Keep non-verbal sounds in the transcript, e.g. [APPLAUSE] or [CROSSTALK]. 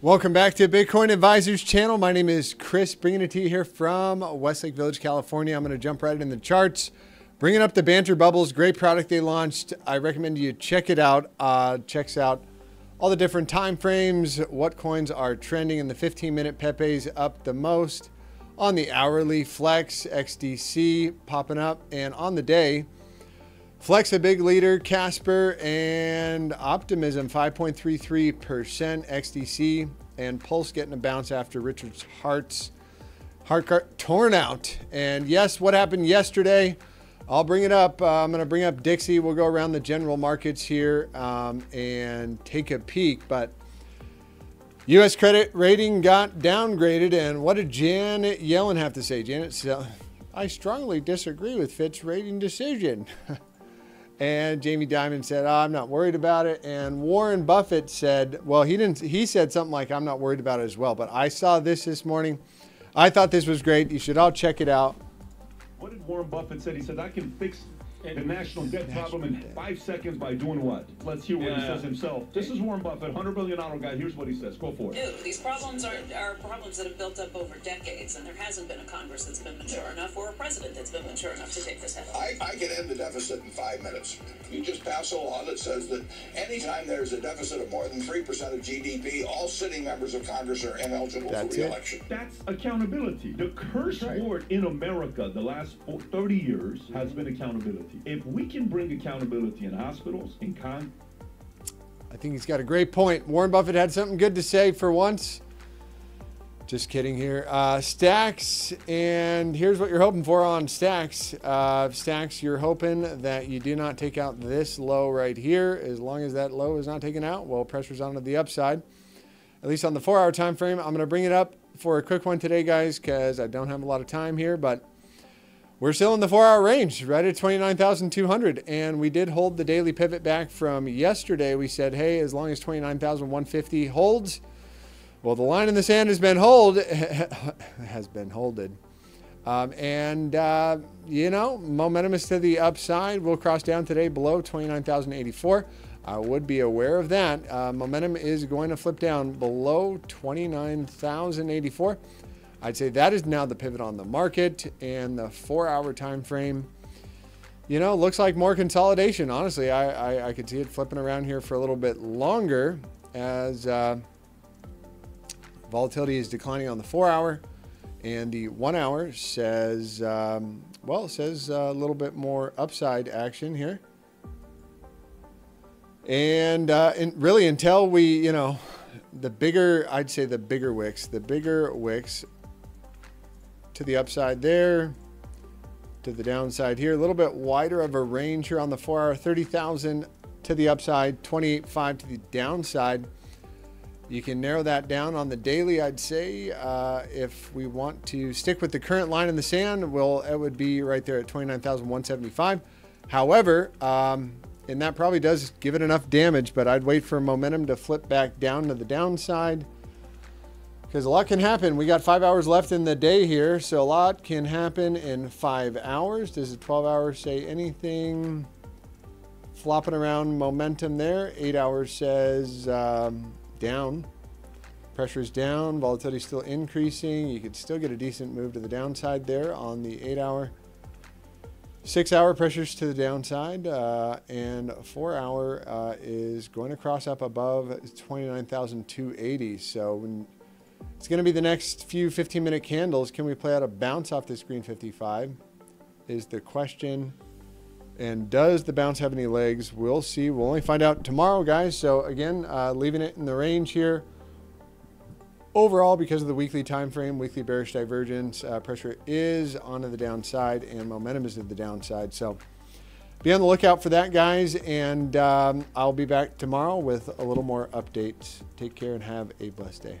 Welcome back to Bitcoin Advizers channel. My name is Chris, bringing it to you here from Westlake Village, California. I'm going to jump right in the charts. Bringing up the Banter Bubbles, great product they launched. I recommend you check it out. Uh, checks out all the different time frames, what coins are trending in the 15 minute Pepe's up the most. On the hourly, Flex, XDC popping up, and on the day, Flex a big leader, Casper and Optimism 5.33% XDC, and Pulse getting a bounce after Richard Heart's heart torn out. And yes, what happened yesterday? I'll bring it up. Uh, I'm going to bring up Dixie. We'll go around the general markets here um, and take a peek. But U.S. credit rating got downgraded. And what did Janet Yellen have to say? Janet I strongly disagree with Fitch rating decision. [LAUGHS] and Jamie Dimon said, oh, I'm not worried about it. And Warren Buffett said, well, he didn't, he said something like, I'm not worried about it as well. But I saw this this morning. I thought this was great. You should all check it out. What did Warren Buffett said? He said, I can fix the national debt problem in five seconds by doing what? Let's hear what yeah. he says himself. This is Warren Buffett, $100 billion guy. Here's what he says. Go for it. Dude, these problems are, are problems that have built up over decades, and there hasn't been a Congress that's been mature enough or a president that's been mature enough to take this head on. I, I can end the deficit in five minutes. You just pass a law that says that anytime there's a deficit of more than 3% of GDP, all sitting members of Congress are ineligible that's for re-election. That's accountability. The curse right. word in America the last 30 years has been accountability. If we can bring accountability in hospitals, in con. I think he's got a great point. Warren Buffett had something good to say for once. Just kidding here. Uh, stacks, and here's what you're hoping for on stacks. Uh, stacks, you're hoping that you do not take out this low right here. As long as that low is not taken out, well, pressure's on to the upside. At least on the four-hour time frame. I'm going to bring it up for a quick one today, guys, because I don't have a lot of time here, but we're still in the four hour range, right at 29,200. And we did hold the daily pivot back from yesterday. We said, hey, as long as 29,150 holds, well, the line in the sand has been hold, [LAUGHS] has been holded. Um, and, uh, you know, momentum is to the upside. We'll cross down today below 29,084. I would be aware of that. Uh, momentum is going to flip down below 29,084. I'd say that is now the pivot on the market and the four hour time frame. You know, looks like more consolidation. Honestly, I, I, I could see it flipping around here for a little bit longer as uh, volatility is declining on the four hour. And the one hour says, um, well, says a little bit more upside action here. And, uh, and really until we, you know, the bigger, I'd say the bigger wicks, the bigger wicks to the upside there, to the downside here. A little bit wider of a range here on the four hour, 30,000 to the upside, 28.5 to the downside. You can narrow that down on the daily, I'd say. Uh, if we want to stick with the current line in the sand, well, it would be right there at 29,175. However, um, and that probably does give it enough damage, but I'd wait for momentum to flip back down to the downside because a lot can happen. We got five hours left in the day here, so a lot can happen in five hours. Does the 12 hours say anything? Flopping around momentum there. Eight hours says um, down. Pressure is down. Volatility still increasing. You could still get a decent move to the downside there on the eight hour. Six hour pressures to the downside, uh, and four hour uh, is going to cross up above 29,280. So when it's going to be the next few 15 minute candles. Can we play out a bounce off this green 55? Is the question. And does the bounce have any legs? We'll see. We'll only find out tomorrow, guys. So again, uh, leaving it in the range here. Overall, because of the weekly time frame, weekly bearish divergence, uh, pressure is onto the downside and momentum is to the downside. So be on the lookout for that, guys. And um, I'll be back tomorrow with a little more updates. Take care and have a blessed day.